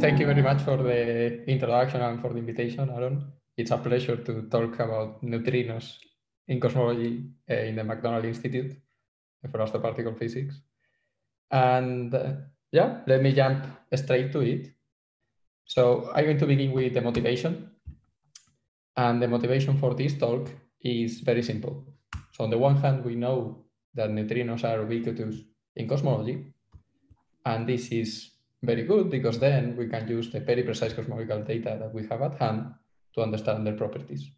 thank you very much for the introduction and for the invitation, Aaron. It's a pleasure to talk about neutrinos in cosmology uh, in the McDonald Institute for astroparticle physics. And uh, yeah, let me jump straight to it. So I'm going to begin with the motivation. And the motivation for this talk is very simple. So on the one hand, we know that neutrinos are ubiquitous in cosmology. And this is very good because then we can use the very precise cosmological data that we have at hand to understand their properties.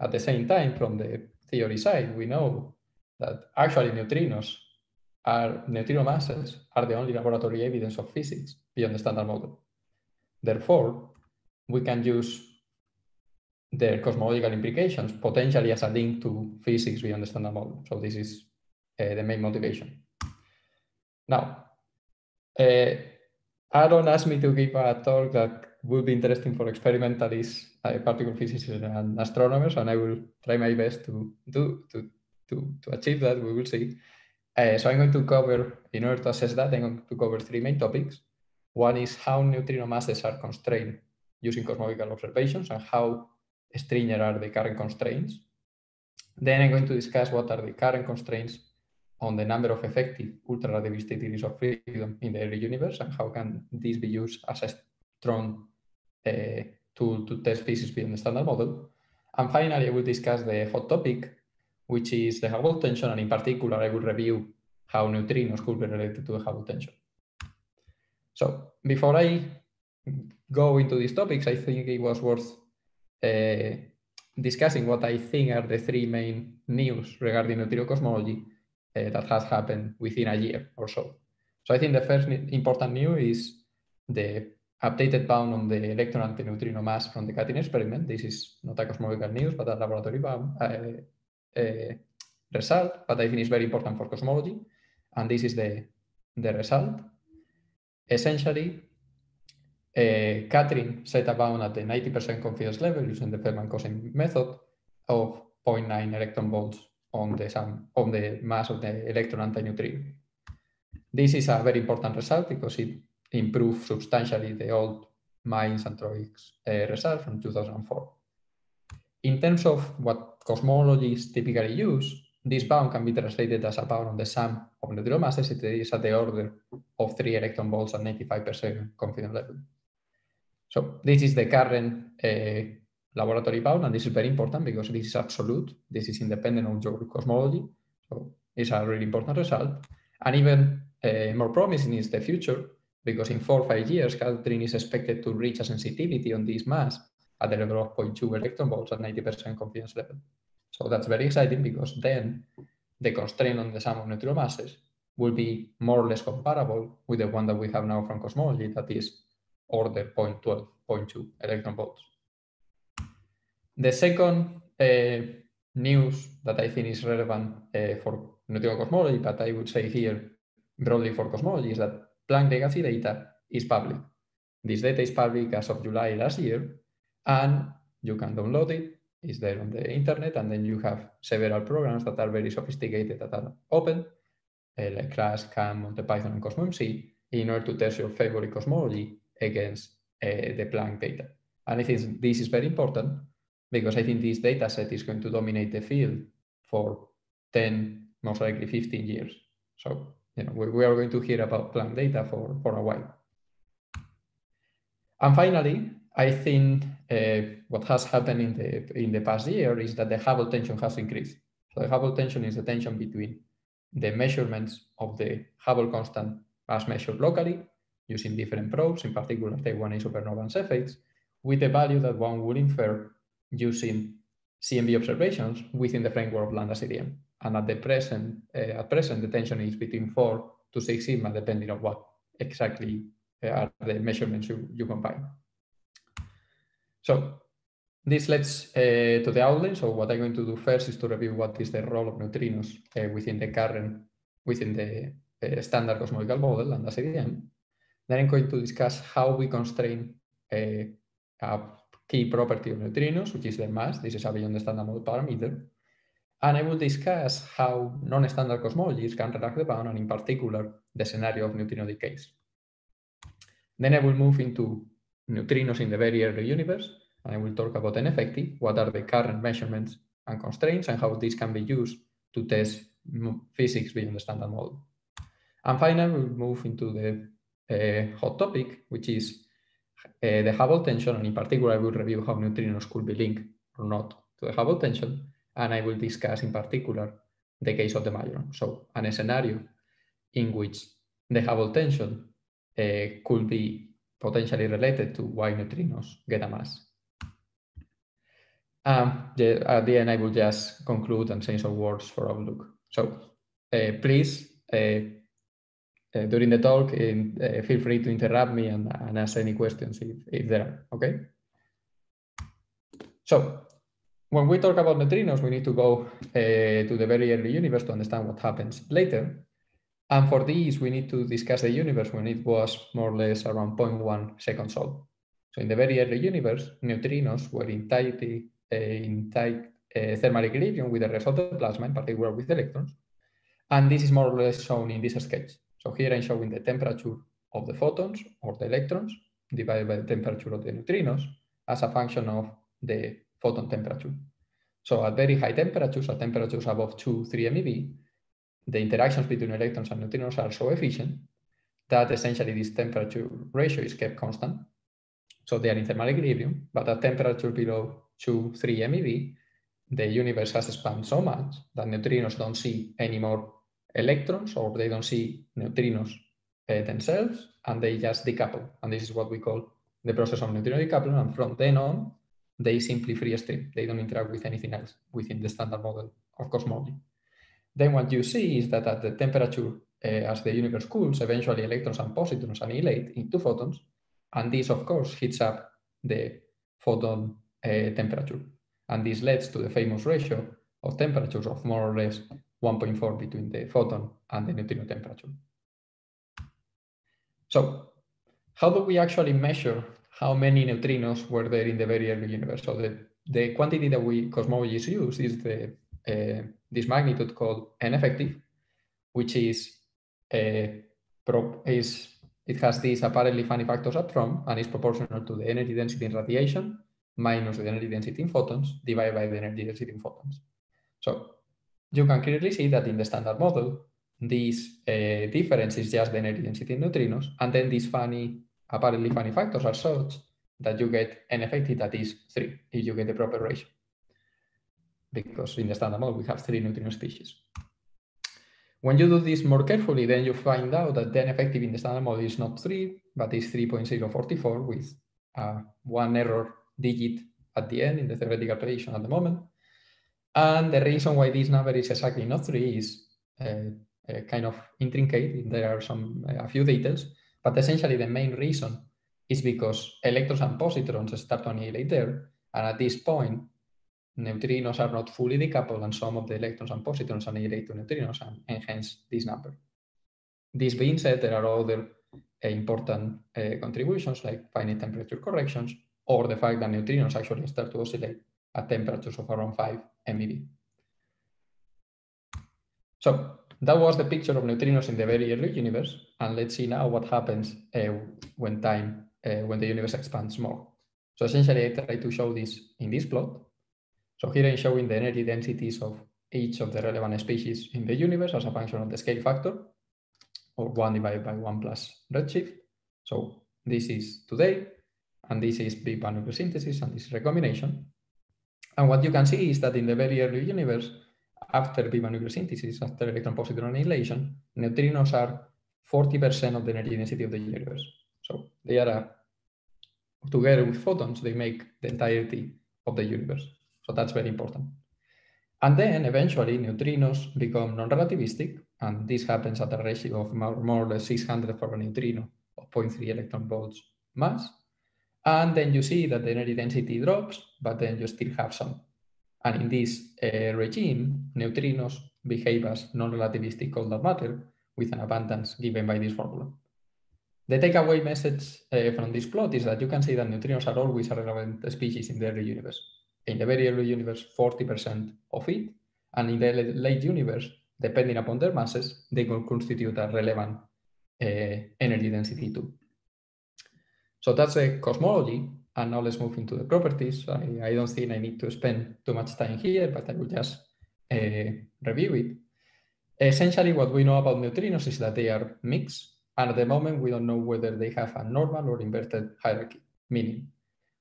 At the same time, from the theory side, we know that actually neutrinos are neutrino masses are the only laboratory evidence of physics beyond the standard model. Therefore, we can use their cosmological implications potentially as a link to physics beyond the standard model. So this is uh, the main motivation. Now, uh, Aaron asked me to give a talk that would be interesting for experimentalists, uh, particle physicists and astronomers, and I will try my best to do to, to, to achieve that. We will see. Uh, so I'm going to cover, in order to assess that, I'm going to cover three main topics. One is how neutrino masses are constrained using cosmological observations and how stringent are the current constraints. Then I'm going to discuss what are the current constraints on the number of effective ultra-relativistic degrees of freedom in the early universe and how can this be used as a strong uh, tool to test physics beyond the standard model. And finally, I will discuss the hot topic, which is the Hubble tension, and in particular, I will review how neutrinos could be related to the Hubble tension. So before I go into these topics, I think it was worth uh, discussing what I think are the three main news regarding neutrino cosmology uh, that has happened within a year or so. So I think the first important new is the updated bound on the electron antineutrino mass from the Katrin experiment. This is not a cosmological news, but a laboratory bound, uh, uh, result, but I think it's very important for cosmology. And this is the, the result. Essentially, uh, Katrin set a bound at the 90% confidence level using the Feldman-Cousins method of 0.9 electron volts on the sum on the mass of the electron antineutrino. This is a very important result because it improves substantially the old Mainz and Troitsk uh, result from 2004. In terms of what cosmologists typically use, this bound can be translated as a bound on the sum of the neutrino masses. It is at the order of 3 electron volts at 95% confidence level. So this is the current uh, laboratory bound, and this is very important because this is absolute. This is independent of your cosmology. So it's a really important result. And even uh, more promising is the future, because in four or five years, Katrin is expected to reach a sensitivity on this mass at the level of 0.2 electron volts at 90% confidence level. So that's very exciting because then the constraint on the sum of neutrino masses will be more or less comparable with the one that we have now from cosmology, that is order 0.12, 0.2 electron volts. The second uh, news that I think is relevant uh, for neutrino cosmology, but I would say here broadly for cosmology, is that Planck legacy data is public. This data is public as of July last year, and you can download it. It's there on the internet, and then you have several programs that are very sophisticated that are open, uh, like Class, CAMB, MontePython, and CosmoMC, in order to test your favorite cosmology against uh, the Planck data. And I think this is very important because I think this data set is going to dominate the field for 10, most likely 15 years. So you know, we, we are going to hear about Planck data for, for a while. And finally, I think uh, what has happened in the, in the past year is that the Hubble tension has increased. So the Hubble tension is the tension between the measurements of the Hubble constant as measured locally using different probes, in particular the 1A supernova and with the value that one would infer using CMB observations within the framework of lambda CDM. And at the present, uh, at present, the tension is between four to six sigma, depending on what exactly uh, are the measurements you, you combine. So this leads uh, to the outline. So what I'm going to do first is to review what is the role of neutrinos uh, within the current, within the uh, standard cosmological model, lambda CDM. Then I'm going to discuss how we constrain a, a key property of neutrinos, which is their mass. This is a beyond the standard model parameter. And I will discuss how non-standard cosmologies can relax the bound, and in particular, the scenario of neutrino decays. Then I will move into neutrinos in the very early universe, and I will talk about N effective, what are the current measurements and constraints, and how these can be used to test physics beyond the standard model. And finally, we'll move into the uh, hot topic, which is uh, the Hubble tension, and in particular, I will review how neutrinos could be linked or not to the Hubble tension, and I will discuss in particular the case of the majoron. So, an scenario in which the Hubble tension uh, could be potentially related to why neutrinos get a mass. Um, at the end, I will just conclude and say some words for Outlook. So uh, please, uh, uh, during the talk, uh, feel free to interrupt me and, and ask any questions if, if there are, okay? So when we talk about neutrinos, we need to go uh, to the very early universe to understand what happens later. And for this, we need to discuss the universe when it was more or less around 0.1 seconds old. So in the very early universe, neutrinos were in tight, uh, in tight uh, thermal equilibrium with the rest of the plasma, in particular with electrons. And this is more or less shown in this sketch. So here I'm showing the temperature of the photons or the electrons divided by the temperature of the neutrinos as a function of the photon temperature. So at very high temperatures, at temperatures above 2, 3 MeV, the interactions between electrons and neutrinos are so efficient that essentially this temperature ratio is kept constant. So they are in thermal equilibrium, but at temperature below 2, 3 MeV, the universe has expanded so much that neutrinos don't see any more electrons or they don't see neutrinos uh, themselves and they just decouple. And this is what we call the process of neutrino decoupling. And from then on, they simply free stream. They don't interact with anything else within the standard model of cosmology. Then what you see is that at the temperature uh, as the universe cools, eventually electrons and positrons annihilate into photons. And this, of course, heats up the photon uh, temperature. And this leads to the famous ratio of temperatures of more or less 1.4 between the photon and the neutrino temperature. So how do we actually measure how many neutrinos were there in the very early universe? So the, the quantity that we cosmologists use is the uh, this magnitude called n effective, which is uh, is it has these apparently funny factors up front and is proportional to the energy density in radiation minus the energy density in photons divided by the energy density in photons. So you can clearly see that in the standard model, this uh, difference is just the energy density in neutrinos, and then these funny, apparently funny factors are such that you get an effect that is 3 if you get the proper ratio. Because in the standard model, we have three neutrino species. When you do this more carefully, then you find out that the effective in the standard model is not 3, but is 3.044 with uh, one error digit at the end in the theoretical prediction at the moment. And the reason why this number is exactly not three is uh, uh, kind of intricate. There are some uh, a few details, but essentially the main reason is because electrons and positrons start to annihilate there, and at this point, neutrinos are not fully decoupled, and some of the electrons and positrons annihilate to neutrinos, and, and hence this number. This being said, there are other uh, important uh, contributions like finite temperature corrections, or the fact that neutrinos actually start to oscillate at temperatures of around 5 MeV. So that was the picture of neutrinos in the very early universe. And let's see now what happens uh, when time, uh, when the universe expands more. So essentially, I try to show this in this plot. So here I'm showing the energy densities of each of the relevant species in the universe as a function of the scale factor, or 1 divided by 1 plus redshift. So this is today, and this is Big Bang nucleosynthesis, and this is recombination. And what you can see is that in the very early universe, after Big Bang nucleosynthesis, after electron-positron annihilation, neutrinos are 40% of the energy density of the universe. So they are, a, together with photons, they make the entirety of the universe. So that's very important. And then eventually neutrinos become non-relativistic, and this happens at a ratio of more, more or less 600 for a neutrino of 0.3 electron volts mass. And then you see that the energy density drops, but then you still have some. And in this uh, regime, neutrinos behave as non-relativistic cold dark matter with an abundance given by this formula. The takeaway message uh, from this plot is that you can see that neutrinos are always a relevant species in the early universe. In the very early universe, 40% of it, and in the late universe, depending upon their masses, they will constitute a relevant uh, energy density too. So that's the cosmology. And now let's move into the properties. I, I don't think I need to spend too much time here, but I will just uh, review it. Essentially, what we know about neutrinos is that they are mixed. And at the moment, we don't know whether they have a normal or inverted hierarchy, meaning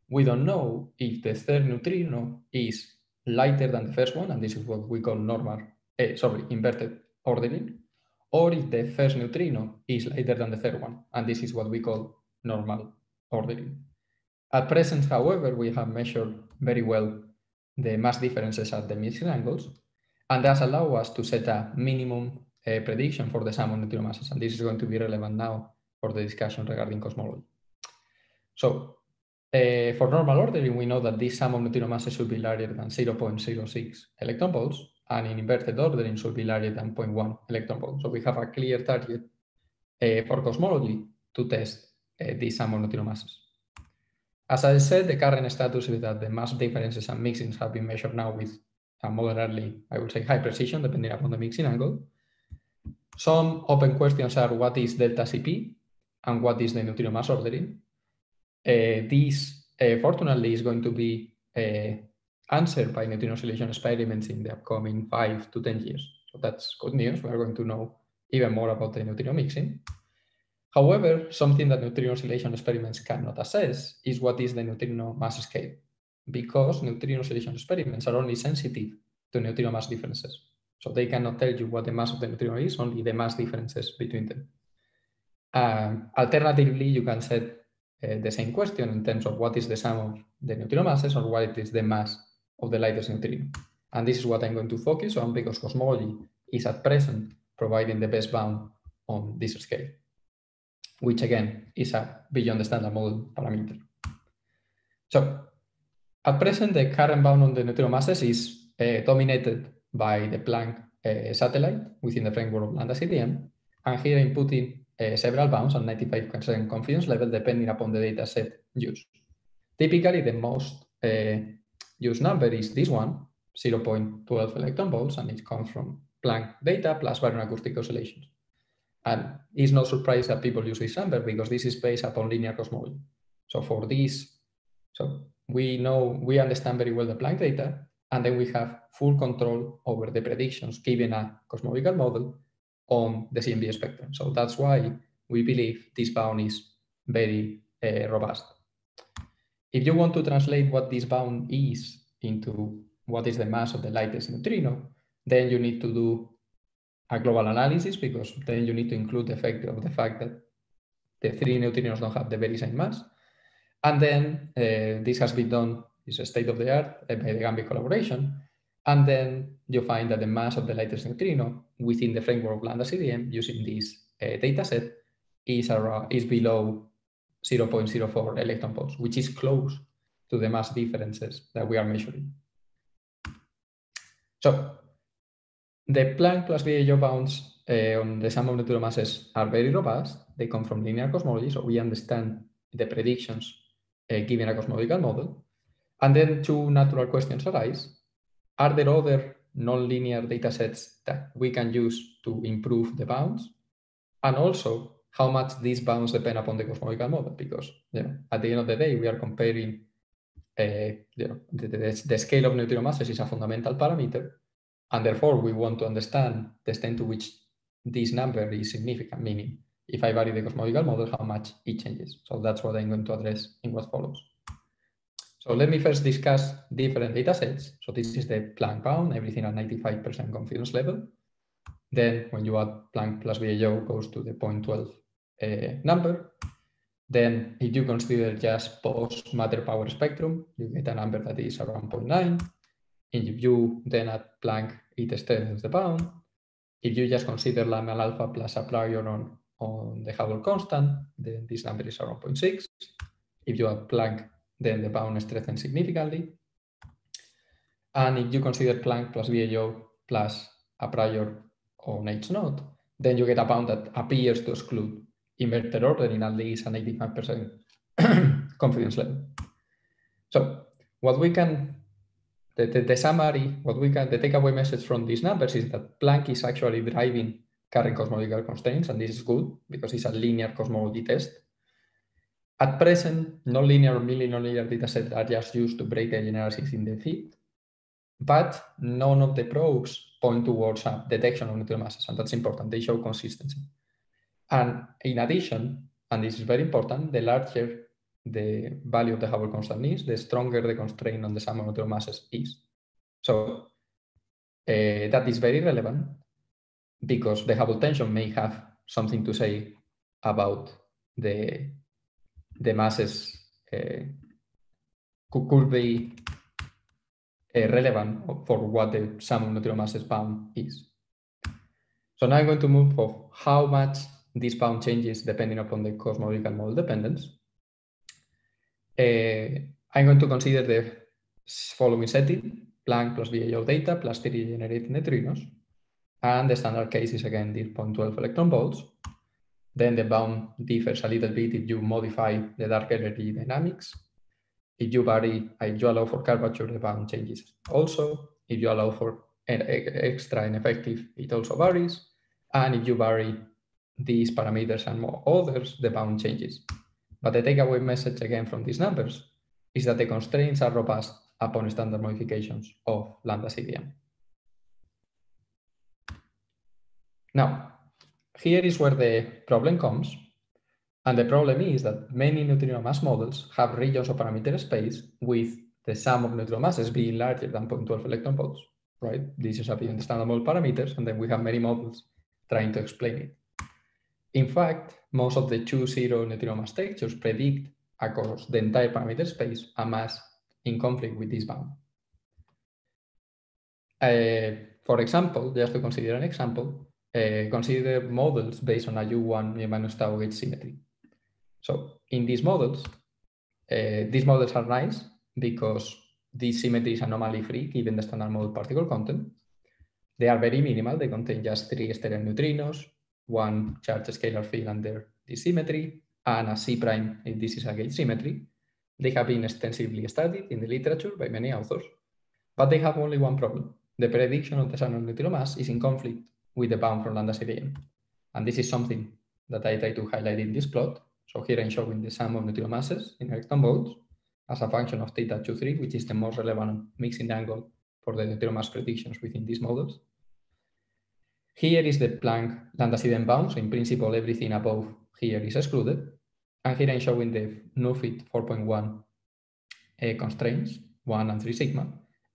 we don't know if the third neutrino is lighter than the first one, and this is what we call normal, eh, sorry, inverted ordering, or if the first neutrino is lighter than the third one, and this is what we call normal ordering. At present, however, we have measured very well the mass differences at the mixing angles, and that's allow us to set a minimum uh, prediction for the sum of neutrino masses, and this is going to be relevant now for the discussion regarding cosmology. So uh, for normal ordering, we know that this sum of neutrino masses should be larger than 0.06 electron volts, and in inverted ordering should be larger than 0.1 electron volt. So we have a clear target uh, for cosmology to test uh, this sum of neutrino masses. As I said, the current status is that the mass differences and mixings have been measured now with a moderately, I would say, high precision, depending upon the mixing angle. Some open questions are what is delta CP and what is the neutrino mass ordering? Uh, this, uh, fortunately, is going to be uh, answered by neutrino oscillation experiments in the upcoming five to 10 years. So that's good news. We're going to know even more about the neutrino mixing. However, something that neutrino oscillation experiments cannot assess is what is the neutrino mass scale, because neutrino oscillation experiments are only sensitive to neutrino mass differences. So they cannot tell you what the mass of the neutrino is, only the mass differences between them. Um, alternatively, you can set uh, the same question in terms of what is the sum of the neutrino masses or what is the mass of the lightest neutrino. And this is what I'm going to focus on because cosmology is at present providing the best bound on this scale, which again is a beyond the standard model parameter. So at present, the current bound on the neutrino masses is uh, dominated by the Planck uh, satellite within the framework of lambda CDM. And here I'm putting uh, several bounds on 95% confidence level depending upon the data set used. Typically, the most uh, used number is this one, 0.12 electron volts, and it comes from Planck data plus baryon acoustic oscillations. And it's no surprise that people use this number because this is based upon linear cosmology. So for this, so we know, we understand very well the Planck data, and then we have full control over the predictions given a cosmological model on the CMB spectrum. So that's why we believe this bound is very uh, robust. If you want to translate what this bound is into what is the mass of the lightest neutrino, then you need to do a global analysis because then you need to include the effect of the fact that the three neutrinos don't have the very same mass. And then uh, this has been done, is a state of the art uh, by the Gambit collaboration. And then you find that the mass of the lightest neutrino within the framework of lambda CDM using this uh, data set is, around, is below 0.04 electron volts, which is close to the mass differences that we are measuring. So the Planck plus BAO bounds uh, on the sum of neutrino masses are very robust. They come from linear cosmology, so we understand the predictions uh, given a cosmological model. And then two natural questions arise. Are there other nonlinear data sets that we can use to improve the bounds? And also, how much these bounds depend upon the cosmological model? Because you know, at the end of the day, we are comparing uh, you know, the, the, the, scale of neutrino masses is a fundamental parameter, and therefore we want to understand the extent to which this number is significant, meaning if I vary the cosmological model, how much it changes. So that's what I'm going to address in what follows. So let me first discuss different data sets. So this is the Planck bound, everything at 95% confidence level. Then when you add Planck plus BAO goes to the 0.12 uh, number. Then if you consider just post matter power spectrum, you get a number that is around 0.9. If you then add Planck, it strengthens the bound. If you just consider Lyman alpha plus a prior on, on the Hubble constant, then this number is around 0.6. If you add Planck then the bound strengthens significantly. And if you consider Planck plus BAO plus a prior on H naught, then you get a bound that appears to exclude inverted ordering at least an 85% confidence level. So what we can, the, the, the, summary, what we can, the takeaway message from these numbers is that Planck is actually driving current cosmological constraints, and this is good because it's a linear cosmology test. At present, nonlinear or nonlinear datasets are just used to break the analysis in the field, but none of the probes point towards a detection of neutrino masses, and that's important. They show consistency. And in addition, and this is very important, the larger the value of the Hubble constant is, the stronger the constraint on the sum of neutrino masses is. So uh, that is very relevant because the Hubble tension may have something to say about the the masses uh, could be uh, relevant for what the sum of neutrino masses bound is. So now I'm going to move of how much this bound changes depending upon the cosmological model dependence. Uh, I'm going to consider the following setting, Planck plus BAO data plus 3 generated neutrinos. And the standard case is again this 0.12 electron volts. Then the bound differs a little bit if you modify the dark energy dynamics. If you vary, if you allow for curvature, the bound changes also. If you allow for extra N effective, it also varies. And if you vary these parameters and more others, the bound changes. But the takeaway message again from these numbers is that the constraints are robust upon standard modifications of lambda CDM. Now, here is where the problem comes. And the problem is that many neutrino mass models have regions of parameter space with the sum of neutrino masses being larger than 0.12 electron volts, right? This is appearing the standard model parameters, and then we have many models trying to explain it. In fact, most of the 2-0 neutrino mass textures predict across the entire parameter space a mass in conflict with this bound. Uh, for example, just to consider an example, uh, consider models based on a U1 mu minus tau gauge symmetry. So in these models, uh, these models are nice because this symmetry is anomaly free given the standard model particle content. They are very minimal. They contain just three sterile neutrinos, one charge scalar field under this symmetry, and a Z prime if this is a gauge symmetry. They have been extensively studied in the literature by many authors, but they have only one problem. The prediction of the standard neutrino mass is in conflict with the bound from lambda CDM. And this is something that I try to highlight in this plot. So here I'm showing the sum of neutrino masses in electron volts as a function of theta 2, 3, which is the most relevant mixing angle for the neutrino mass predictions within these models. Here is the Planck lambda bound. So in principle, everything above here is excluded. And here I'm showing the NUFIT 4.1 uh, constraints, 1 and 3 sigma.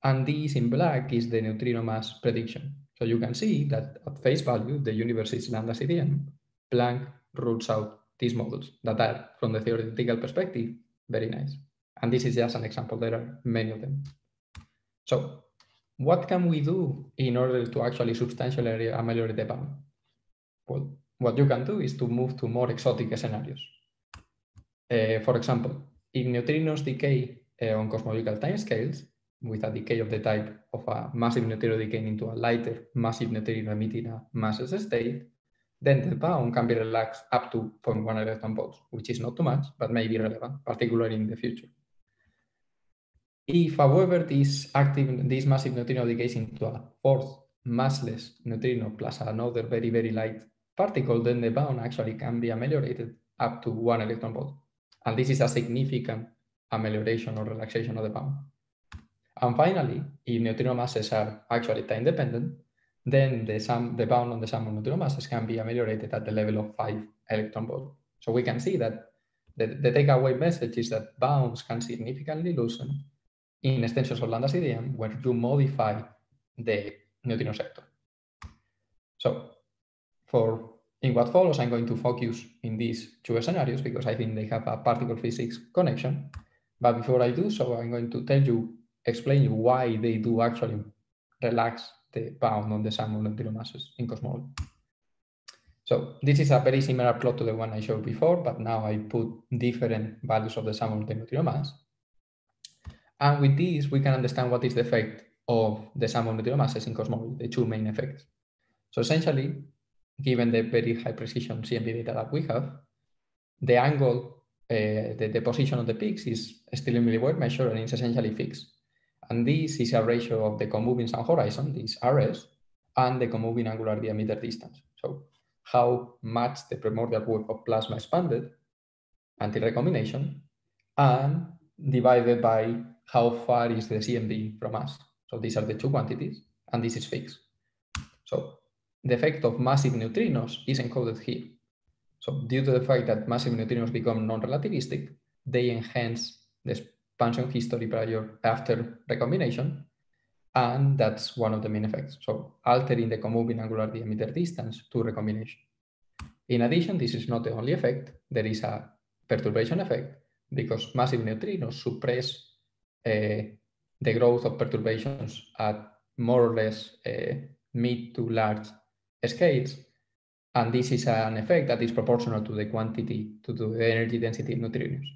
And this in black is the neutrino mass prediction. So you can see that at face value, the universe is lambda CDM. Planck rules out these models that are, from the theoretical perspective, very nice. And this is just an example. There are many of them. So what can we do in order to actually substantially ameliorate the bound? Well, what you can do is to move to more exotic scenarios. Uh, for example, if neutrinos decay uh, on cosmological timescales, with a decay of the type of a massive neutrino decaying into a lighter massive neutrino emitting a massless state, then the bound can be relaxed up to 0.1 electron volts, which is not too much, but may be relevant, particularly in the future. If, however, this active, this massive neutrino decays into a fourth massless neutrino plus another very, very light particle, then the bound actually can be ameliorated up to one electron volt. And this is a significant amelioration or relaxation of the bound. And finally, if neutrino masses are actually time dependent, then the, sum, the bound on the sum of neutrino masses can be ameliorated at the level of 5 electron volt. So we can see that the, the takeaway message is that bounds can significantly loosen in extensions of lambda CDM where you modify the neutrino sector. So for in what follows, I'm going to focus in these two scenarios because I think they have a particle physics connection. But before I do so, I'm going to tell you explain you why they do actually relax the bound on the sum of neutrino masses in cosmology. So this is a very similar plot to the one I showed before, but now I put different values of the sum of the neutrino mass. And with this, we can understand what is the effect of the sum of neutrino masses in cosmology, the two main effects. So essentially, given the very high precision CMB data that we have, the angle, uh, the, the position of the peaks is still in milliwave measure and it's essentially fixed. And this is a ratio of the comoving sound horizon, this RS, and the comoving angular diameter distance. So how much the primordial wave of plasma expanded until recombination and divided by how far is the CMB from us. So these are the two quantities, and this is fixed. So the effect of massive neutrinos is encoded here. So due to the fact that massive neutrinos become non-relativistic, they enhance the expansion history prior after recombination, and that's one of the main effects. So altering the comoving angular diameter distance to recombination. In addition, this is not the only effect. There is a perturbation effect because massive neutrinos suppress the growth of perturbations at more or less uh, mid to large scales. And this is an effect that is proportional to the quantity, to the energy density of neutrinos.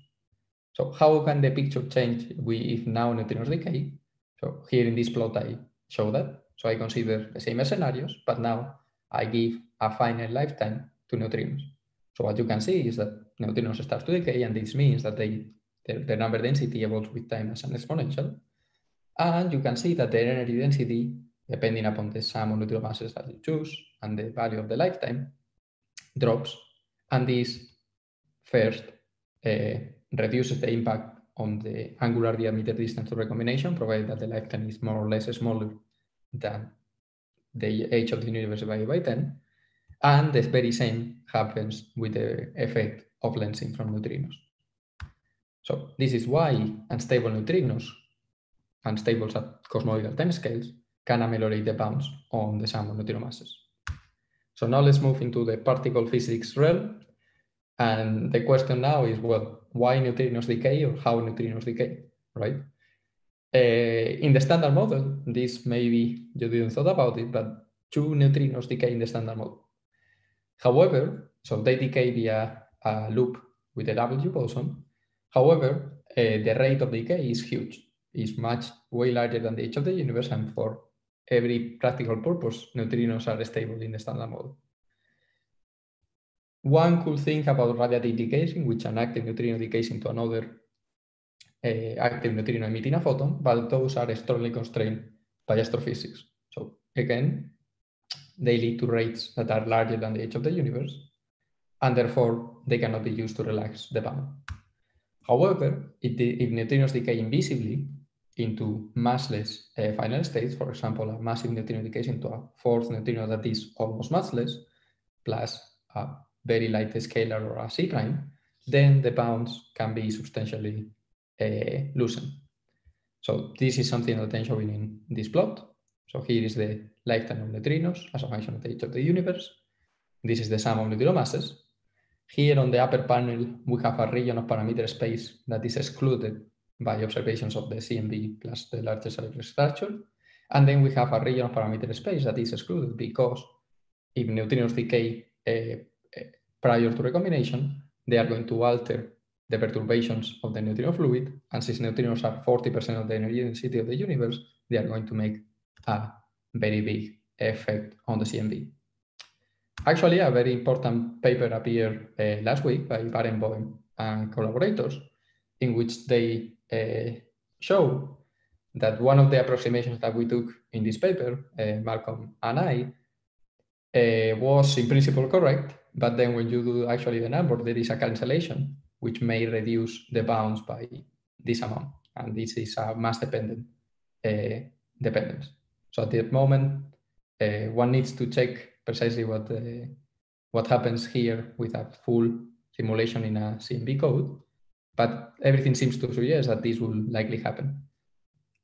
So how can the picture change if now neutrinos decay? So here in this plot, I show that. So I consider the same scenarios, but now I give a finite lifetime to neutrinos. So what you can see is that neutrinos start to decay, and this means that they the, the number density evolves with time as an exponential. And you can see that the energy density, depending upon the sum of neutrino masses that you choose and the value of the lifetime, drops. And this first uh, reduces the impact on the angular diameter distance to recombination, provided that the lifetime is more or less smaller than the age of the universe divided by 10. And the very same happens with the effect of lensing from neutrinos. So this is why unstable neutrinos, unstables at cosmological timescales, can ameliorate the bounds on the sum of neutrino masses. So now let's move into the particle physics realm. And the question now is, well, why neutrinos decay or how neutrinos decay, right? Uh, in the standard model, this maybe you didn't thought about it, but two neutrinos decay in the standard model. However, so they decay via a loop with a W boson, However, uh, the rate of decay is huge. It's much way larger than the age of the universe, and for every practical purpose, neutrinos are stable in the standard model. One could think about radiative decay, in which an active neutrino decays into another uh, active neutrino emitting a photon, but those are strongly constrained by astrophysics. So again, they lead to rates that are larger than the age of the universe, and therefore they cannot be used to relax the bound. However, if, if neutrinos decay invisibly into massless uh, final states, for example, a massive neutrino decays into a fourth neutrino that is almost massless, plus a very light scalar or a Z prime, then the bounds can be substantially uh, loosened. So this is something that I'm showing in this plot. So here is the lifetime of neutrinos as a function of the age of the universe. This is the sum of neutrino masses. Here on the upper panel, we have a region of parameter space that is excluded by observations of the CMB plus the large scale structure. And then we have a region of parameter space that is excluded because if neutrinos decay uh, prior to recombination, they are going to alter the perturbations of the neutrino fluid. And since neutrinos are 40% of the energy density of the universe, they are going to make a very big effect on the CMB. Actually, a very important paper appeared uh, last week by Barenboim and collaborators, in which they uh, show that one of the approximations that we took in this paper, uh, Malcolm and I, uh, was in principle correct, but then when you do actually the number, there is a cancellation, which may reduce the bounds by this amount. And this is a mass-dependent uh, dependence. So at the moment, uh, one needs to check precisely what uh, what happens here with a full simulation in a CMB code, but everything seems to suggest that this will likely happen.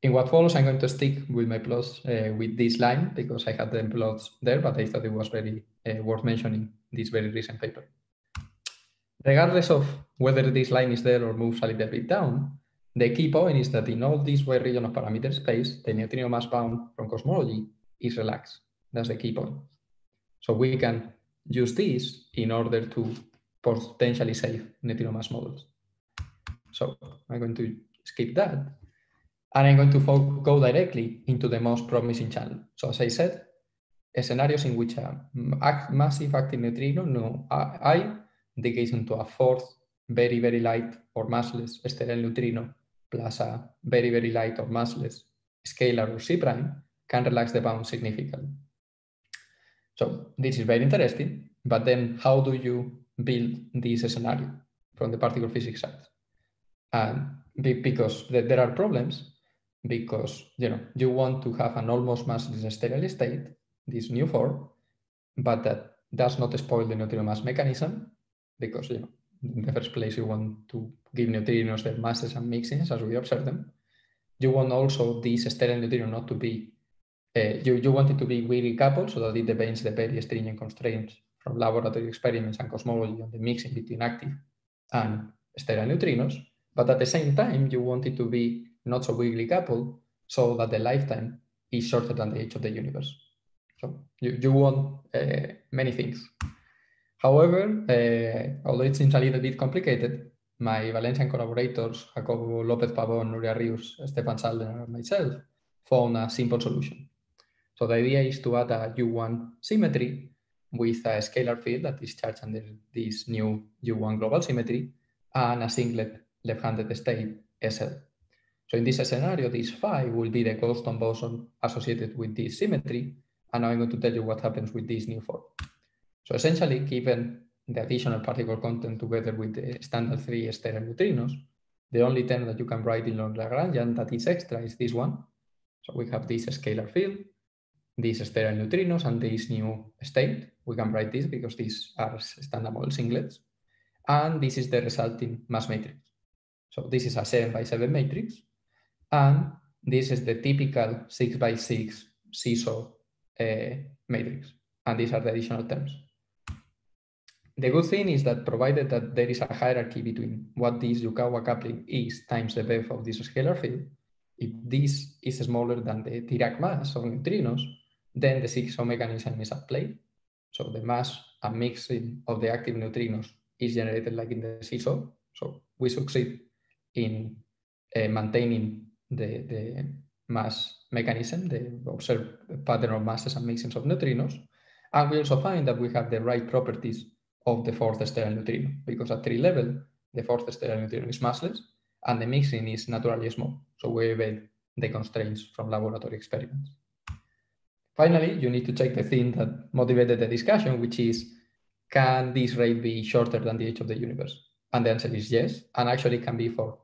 In what follows, I'm going to stick with my plots uh, with this line because I had the plots there, but I thought it was very uh, worth mentioning this very recent paper. Regardless of whether this line is there or moves a little bit down, the key point is that in all this wide region of parameter space, the neutrino mass bound from cosmology is relaxed. That's the key point. So we can use this in order to potentially save neutrino mass models. So I'm going to skip that. And I'm going to go directly into the most promising channel. So as I said, scenarios in which a massive active neutrino, no I, decays into a fourth very, very light or massless sterile neutrino plus a very, very light or massless scalar or Z prime can relax the bound significantly. So this is very interesting, but then how do you build this scenario? from the particle physics side. Because there are problems, because you know you want to have an almost massless sterile state, this new form, but that does not spoil the neutrino mass mechanism, because you know in the first place you want to give neutrinos their masses and mixings as we observe them. You want also this sterile neutrino not to be you, you want it to be weakly coupled so that it depends the very stringent constraints from laboratory experiments and cosmology on the mixing between active and sterile neutrinos. But at the same time, you want it to be not so weakly coupled so that the lifetime is shorter than the age of the universe. So you, you want uh, many things. However, uh, although it seems a little bit complicated, my Valencian collaborators, Jacobo Lopez Pavon, Nuria Rius, Stefan Sandner, and myself, found a simple solution. So the idea is to add a U1 symmetry with a scalar field that is charged under this new U1 global symmetry and a singlet left-handed state SL. So in this scenario, this phi will be the Goldstone boson associated with this symmetry. And now I'm going to tell you what happens with this new form. So essentially, given the additional particle content together with the standard three sterile neutrinos, the only term that you can write in Lagrangian that is extra is this one. So we have this scalar field these sterile neutrinos and this new state. We can write this because these are standard model singlets. And this is the resulting mass matrix. So this is a 7 by 7 matrix. And this is the typical 6 by 6 seesaw uh, matrix. And these are the additional terms. The good thing is that provided that there is a hierarchy between what this Yukawa coupling is times the depth of this scalar field, if this is smaller than the Dirac mass of neutrinos, then the seesaw mechanism is at play. So the mass and mixing of the active neutrinos is generated like in the seesaw. So we succeed in uh, maintaining the, the mass mechanism, the observed pattern of masses and mixings of neutrinos. And we also find that we have the right properties of the fourth sterile neutrino, because at tree level, the fourth sterile neutrino is massless and the mixing is naturally small. So we evade the constraints from laboratory experiments. Finally, you need to check the thing that motivated the discussion, which is, can this rate be shorter than the age of the universe? And the answer is yes, and actually can be for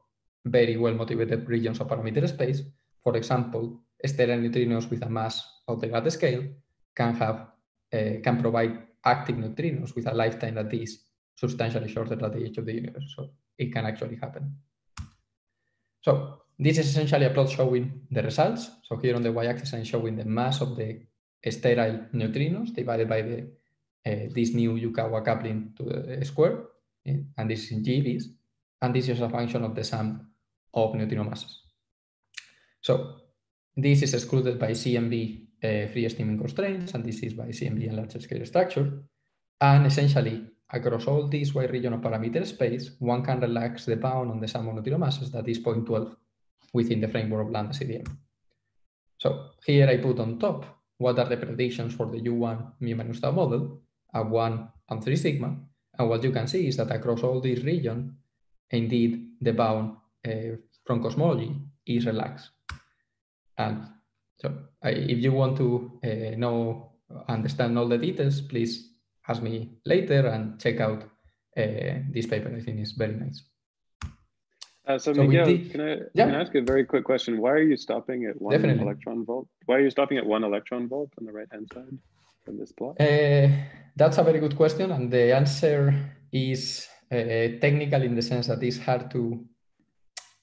very well motivated regions of parameter space. For example, sterile neutrinos with a mass of the Gatt scale can have uh, can provide active neutrinos with a lifetime that is substantially shorter than the age of the universe. So it can actually happen. So this is essentially a plot showing the results. So here on the y-axis, I'm showing the mass of the sterile neutrinos divided by the uh, this new Yukawa coupling to the square, eh, and this is in GeVs, and this is a function of the sum of neutrino masses. So this is excluded by CMB uh, free streaming constraints, and this is by CMB and large scale structure. And essentially, across all this wide region of parameter space, one can relax the bound on the sum of neutrino masses that is 0.12 within the framework of Lambda CDM. So here I put on top what are the predictions for the U1 mu minus tau model at 1 and 3 sigma. And what you can see is that across all this region, indeed, the bound uh, from cosmology is relaxed. And so if you want to uh, know, understand all the details, please ask me later and check out uh, this paper. I think it's very nice. Uh, so, so Miguel, can I, yeah. can I ask a very quick question? Why are you stopping at one Definitely. electron volt? Why are you stopping at one electron volt on the right-hand side from this plot? Uh, that's a very good question. And the answer is uh, technical in the sense that it's hard to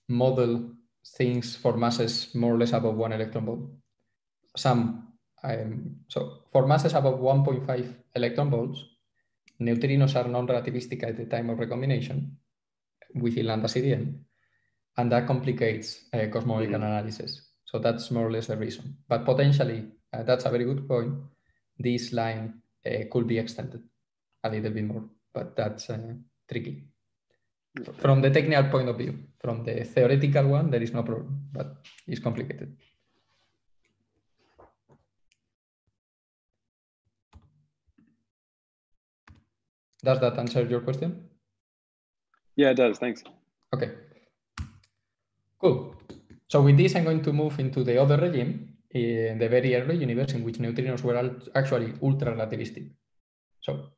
model things for masses more or less above one electron volt. Some, um, so for masses above 1.5 electron volts, neutrinos are non-relativistic at the time of recombination within lambda CDM and that complicates uh, cosmological mm. analysis. So that's more or less the reason. But potentially, uh, that's a very good point. This line uh, could be extended a little bit more, but that's uh, tricky. From the technical point of view, from the theoretical one, there is no problem, but it's complicated. Does that answer your question? Yeah, it does. Thanks. Okay. Cool. So with this, I'm going to move into the other regime in the very early universe in which neutrinos were actually ultra relativistic. So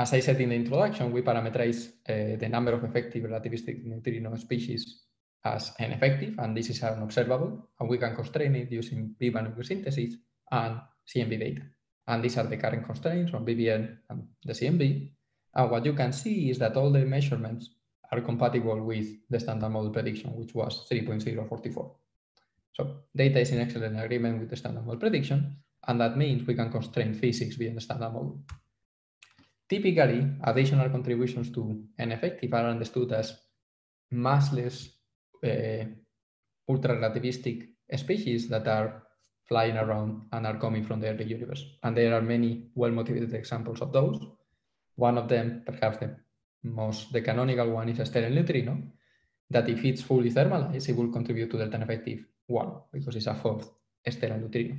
As I said in the introduction, we parameterize uh, the number of effective relativistic neutrino species as n effective, and this is an observable, and we can constrain it using BBAN nucleosynthesis and CMB data. And these are the current constraints from BBN and the CMB. And what you can see is that all the measurements are compatible with the standard model prediction, which was 3.044. So data is in excellent agreement with the standard model prediction, and that means we can constrain physics via the standard model. Typically, additional contributions to n effective are understood as massless uh, ultra-relativistic species that are flying around and are coming from the early universe. And there are many well-motivated examples of those. One of them, perhaps the most, the canonical one is a sterile neutrino, that if it's fully thermalized, it will contribute to delta n effective one, because it's a fourth sterile neutrino.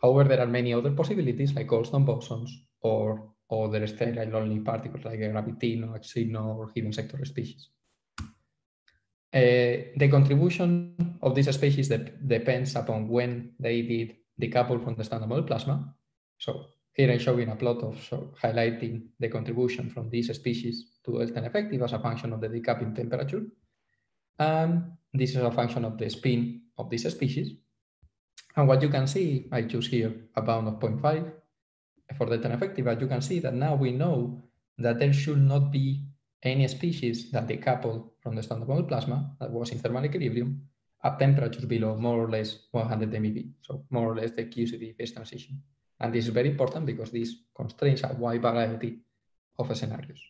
However, there are many other possibilities like Goldstone bosons or other sterile only particles like gravitino, axino, or hidden sector species. Uh, the contribution of these species de depends upon when they did decouple from the standard model plasma. So here I'm showing a plot of highlighting the contribution from these species to delta n effective as a function of the decoupling temperature. And this is a function of the spin of this species. And what you can see, I choose here a bound of 0.5 for delta n effective, but you can see that now we know that there should not be any species that decouple from the standard model plasma that was in thermal equilibrium at temperatures below more or less 100 MeV, so more or less the QCD phase transition. And this is very important because this constrains a wide variety of scenarios.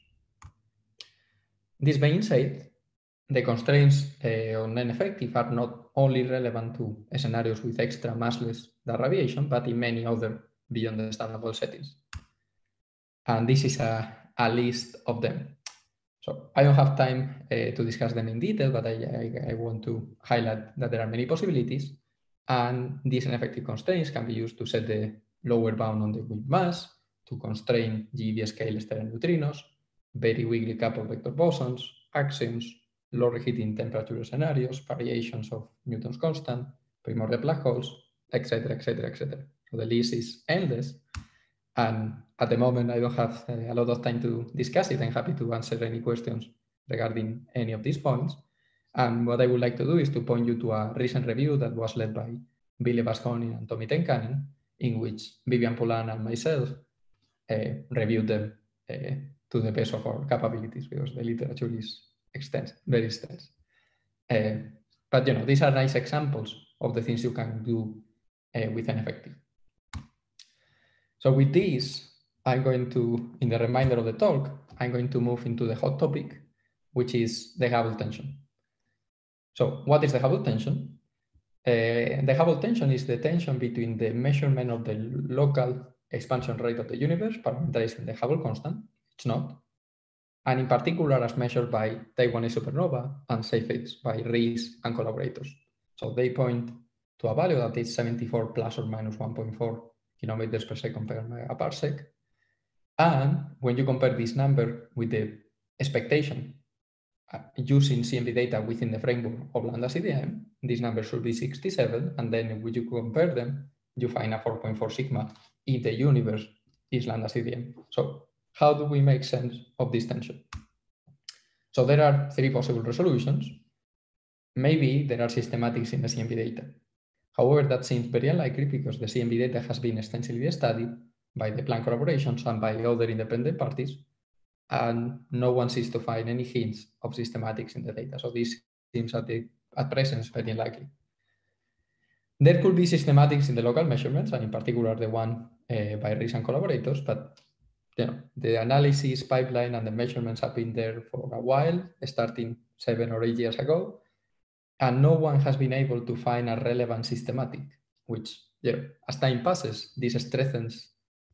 This being said, the constraints uh, on n-effective are not only relevant to scenarios with extra massless derivation, but in many other beyond the standard model settings. And this is a, a list of them. So I don't have time uh, to discuss them in detail, but I, I, I, want to highlight that there are many possibilities. And these n-effective constraints can be used to set the lower bound on the WIMP mass, to constrain GeV scale sterile neutrinos, very weakly coupled vector bosons, axions, low reheating temperature scenarios, variations of Newton's constant, primordial black holes, etc., etc., etc. So the list is endless. And at the moment, I don't have uh, a lot of time to discuss it. I'm happy to answer any questions regarding any of these points. And what I would like to do is to point you to a recent review that was led by Billy Vasconi and Tommi Tenkanen, in which Vivian Poulin and myself uh, reviewed them uh, to the best of our capabilities because the literature is extensive, very extensive. Uh, but you know, these are nice examples of the things you can do with n-effective. So with this, I'm going to, in the remainder of the talk, I'm going to move into the hot topic, which is the Hubble tension. So what is the Hubble tension? Uh, the Hubble tension is the tension between the measurement of the local expansion rate of the universe, parameterizing the Hubble constant, H naught, and in particular as measured by Type Ia supernova and Cepheids by Riess and collaborators. So they point to a value that is 74 plus or minus 1.4 kilometers per second per megaparsec. And when you compare this number with the expectation Uh, using CMB data within the framework of Lambda CDM, eh? this number should be 67. And then when you compare them, you find a 4.4 sigma if the universe is Lambda CDM. So how do we make sense of this tension? So there are three possible resolutions. Maybe there are systematics in the CMB data. However, that seems very unlikely because the CMB data has been extensively studied by the Planck collaborations and by other independent parties, and no one seems to find any hints of systematics in the data. So this seems at, the, at present very unlikely. There could be systematics in the local measurements, and in particular the one uh, by recent collaborators, but you know, the analysis pipeline and the measurements have been there for a while, starting seven or eight years ago, and no one has been able to find a relevant systematic, which, yeah, as time passes, this strengthens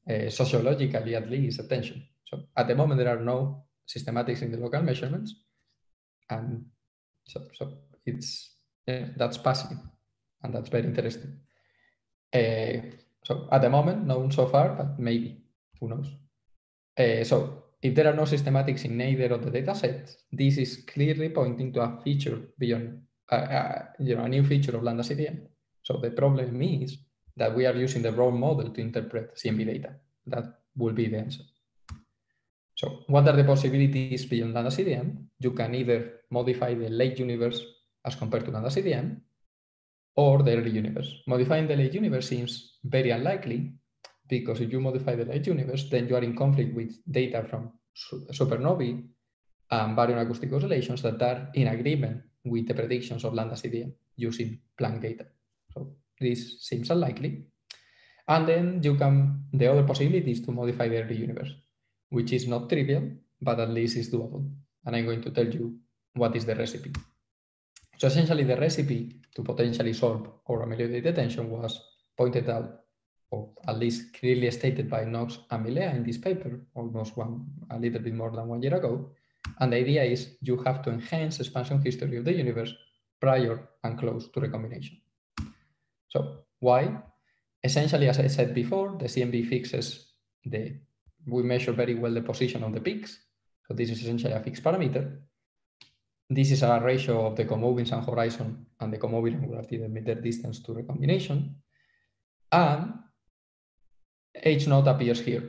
uh, sociologically at least attention. So at the moment, there are no systematics in the local measurements, and so, so it's yeah, that's passing, and that's very interesting. Uh, so at the moment, known so far, but maybe, who knows? Uh, so if there are no systematics in either of the data sets, this is clearly pointing to a feature beyond a, you know, a new feature of Lambda CDM. So the problem is that we are using the wrong model to interpret CMB data. That will be the answer. So what are the possibilities beyond lambda CDM? You can either modify the late universe as compared to lambda CDM or the early universe. Modifying the late universe seems very unlikely because if you modify the late universe, then you are in conflict with data from supernovae and baryon acoustic oscillations that are in agreement with the predictions of lambda CDM using Planck data. So this seems unlikely. And then you can, the other possibility is to modify the early universe, which is not trivial, but at least is doable. And I'm going to tell you what is the recipe. So essentially the recipe to potentially solve our amyloid detention was pointed out, or at least clearly stated by Knox and Millea in this paper, almost one, a little bit more than one year ago. And the idea is you have to enhance expansion history of the universe prior and close to recombination. So why? Essentially, as I said before, the CMB fixes the, we measure very well the position of the peaks. So this is essentially a fixed parameter. This is a ratio of the comoving sound horizon and the comoving angular diameter distance to recombination. And H naught appears here.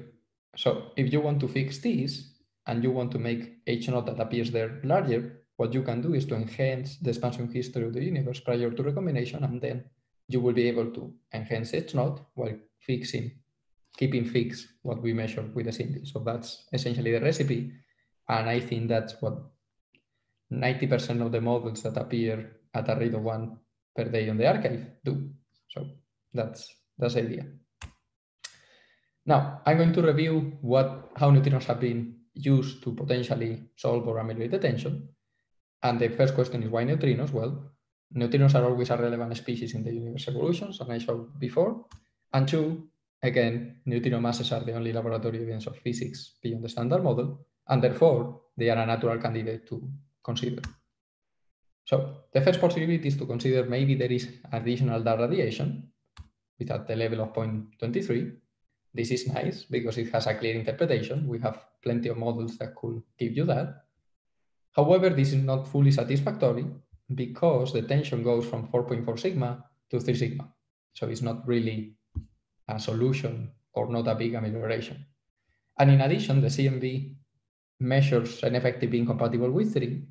So if you want to fix this and you want to make H naught that appears there larger, what you can do is to enhance the expansion history of the universe prior to recombination and then you will be able to enhance H naught while fixing, keeping fixed what we measure with the CMB. So that's essentially the recipe. And I think that's what 90% of the models that appear at a rate of one per day on the arXiv do. So that's that's the idea. Now I'm going to review what how neutrinos have been used to potentially solve or ameliorate detention. And the first question is why neutrinos? Well, neutrinos are always a relevant species in the universe evolutions, as I showed before. And two, again, neutrino masses are the only laboratory evidence of physics beyond the standard model, and therefore they are a natural candidate to consider. So the first possibility is to consider maybe there is additional dark radiation with at the level of 0.23. This is nice because it has a clear interpretation. We have plenty of models that could give you that. However, this is not fully satisfactory because the tension goes from 4.4 sigma to 3 sigma. So it's not really a solution or not a big amelioration. And in addition, the CMB measures an effective being compatible with 3.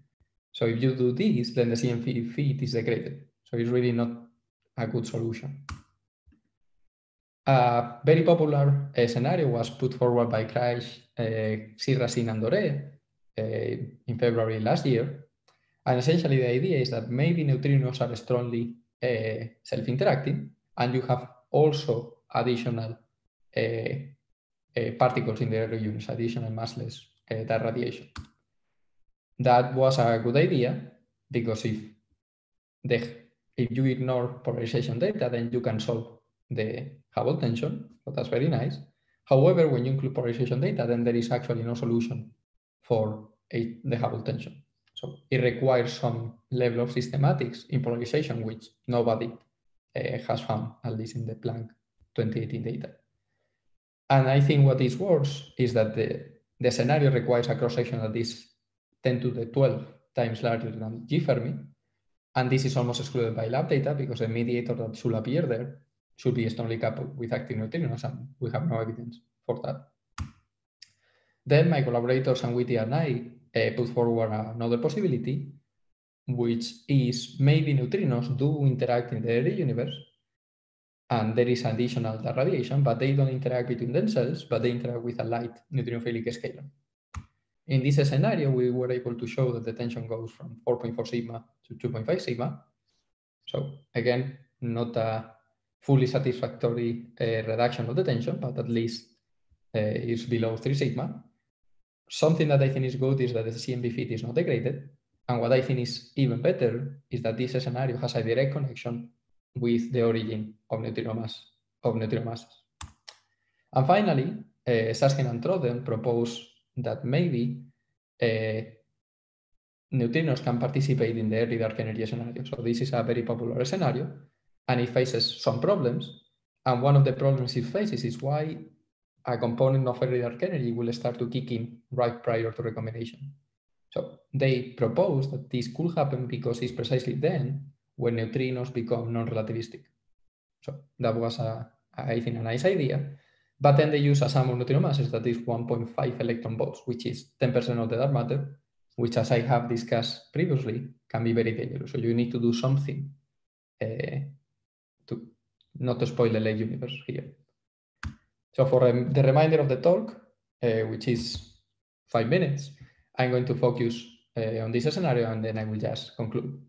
So if you do this, then the CMB fit is degraded. So it's really not a good solution. A very popular uh, scenario was put forward by Kreisch, uh, Cyr-Racine, and Doré uh, in February last year, and essentially the idea is that maybe neutrinos are strongly uh, self-interacting and you have also additional uh, uh, particles in the early units, additional massless uh, dark radiation. That was a good idea because if the if you ignore polarization data, then you can solve the Hubble tension. So that's very nice. However, when you include polarization data, then there is actually no solution for a, the Hubble tension. So it requires some level of systematics in polarization, which nobody uh, has found, at least in the Planck 2018 data. And I think what is worse is that the, the scenario requires a cross-section that is 10 to the 12 times larger than G Fermi. And this is almost excluded by lab data because the mediator that should appear there should be strongly coupled with active neutrinos, and we have no evidence for that. Then my collaborators and Witte and I uh, put forward another possibility, which is maybe neutrinos do interact in the early universe, and there is additional radiation, but they don't interact between themselves, but they interact with a light neutrinophilic scalar. In this scenario, we were able to show that the tension goes from 4.4 sigma to 2.5 sigma. So again, not a fully satisfactory uh, reduction of the tension, but at least uh, is below 3 sigma something that I think is good is that the CMB fit is not degraded. And what I think is even better is that this scenario has a direct connection with the origin of neutrino mass of neutrino. And finally, uh, and Trodden propose that maybe uh, neutrinos can participate in the early dark energy scenario. So this is a very popular scenario, and it faces some problems. And one of the problems it faces is why a component of early dark energy will start to kick in right prior to recombination. So they propose that this could happen because it's precisely then when neutrinos become non-relativistic. So that was, a, I think, a nice idea. But then they use a sum of neutrino masses that is 1.5 electron volts, which is 10% of the dark matter, which as I have discussed previously, can be very dangerous. So you need to do something uh, to not to spoil the late universe here. So for um, the remainder of the talk, uh, which is five minutes, I'm going to focus uh, on this scenario and then I will just conclude.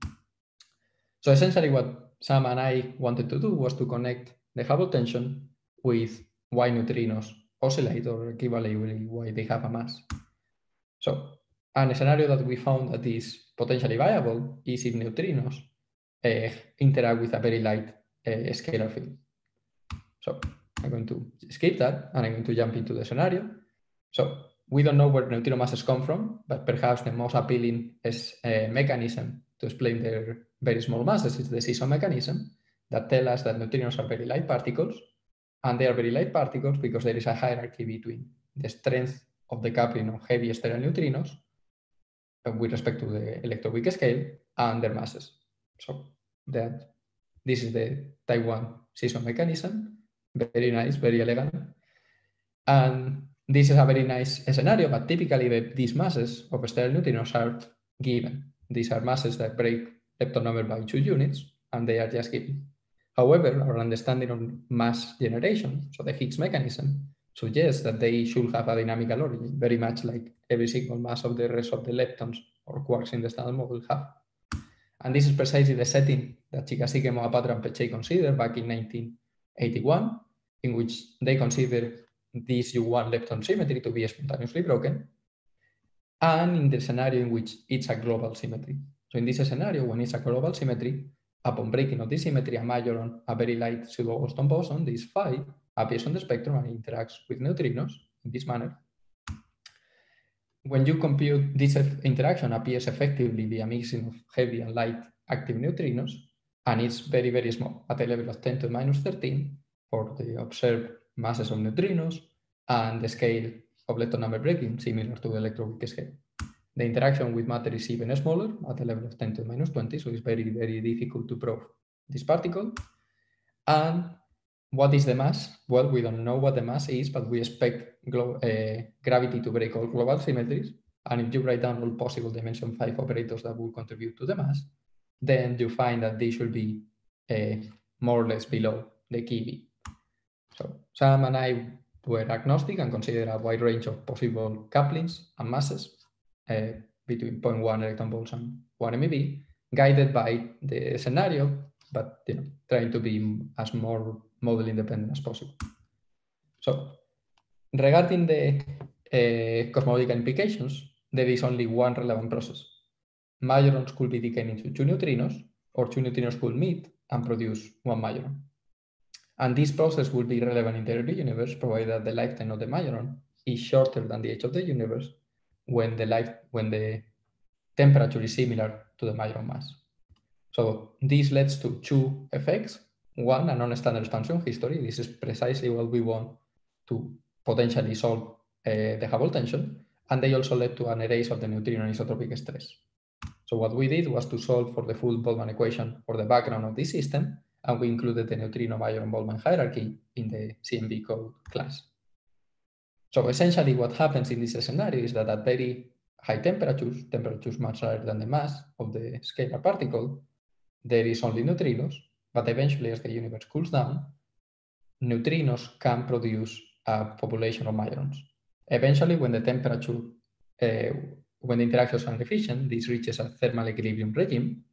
So essentially what Sam and I wanted to do was to connect the Hubble tension with why neutrinos oscillate or equivalently why they have a mass. So and a scenario that we found that is potentially viable is if neutrinos uh, interact with a very light uh, scalar field. So I'm going to skip that and I'm going to jump into the scenario. So we don't know where neutrino masses come from, but perhaps the most appealing is a mechanism to explain their very small masses is the seesaw mechanism that tell us that neutrinos are very light particles and they are very light particles because there is a hierarchy between the strength of the coupling of heavy sterile neutrinos uh, with respect to the electroweak scale and their masses. So that this is the type 1 seesaw mechanism. Very nice, very elegant. And this is a very nice scenario, but typically the, these masses of sterile neutrinos are given. These are masses that break lepton number by two units, and they are just given. However, our understanding of mass generation, so the Higgs mechanism, suggests that they should have a dynamical origin, very much like every single mass of the rest of the leptons or quarks in the standard model have. And this is precisely the setting that Chikashige, Mohapatra, and Peccei considered back in 1981, in which they considered this U1 lepton symmetry to be spontaneously broken, and in the scenario in which it's a global symmetry. So in this scenario, when it's a global symmetry, upon breaking of this symmetry, a majoron, a very light pseudo-Goldstone boson, this phi, appears on the spectrum and interacts with neutrinos in this manner. When you compute this interaction appears effectively via mixing of heavy and light active neutrinos, and it's very, very small at a level of 10 to the minus 13 for the observed masses of neutrinos and the scale of lepton number breaking similar to the electroweak scale. The interaction with matter is even smaller at a level of 10 to the minus 20, so it's very, very difficult to probe this particle. And what is the mass? Well, we don't know what the mass is, but we expect uh, gravity to break all global symmetries. And if you write down all possible dimension five operators that will contribute to the mass, then you find that they should be uh, more or less below the keV So Sam and I were agnostic and considered a wide range of possible couplings and masses uh, between 0.1 electron volts and 1 MeV, guided by the scenario, but you know, trying to be as more model independent as possible. So regarding the uh, cosmological implications, there is only one relevant process. Majorons could be decayed into two neutrinos, or two neutrinos could meet and produce one majoron. And this process will be relevant in the early universe, provided that the lifetime of the majoron is shorter than the age of the universe when the life when the temperature is similar to the majoron mass. So this leads to two effects one, a non-standard expansion history. This is precisely what we want to potentially solve uh, the Hubble tension. And they also led to an erase of the neutrino isotropic stress. So what we did was to solve for the full Boltzmann equation for the background of this system, and we included the neutrino majoron Boltzmann hierarchy in the CMB code CLASS. So essentially what happens in this scenario is that at very high temperatures, temperatures much higher than the mass of the scalar particle, there is only neutrinos, but eventually, as the universe cools down, neutrinos can produce a population of majorons. Eventually, when the temperature, uh, when the interactions are efficient, this reaches a thermal equilibrium regime.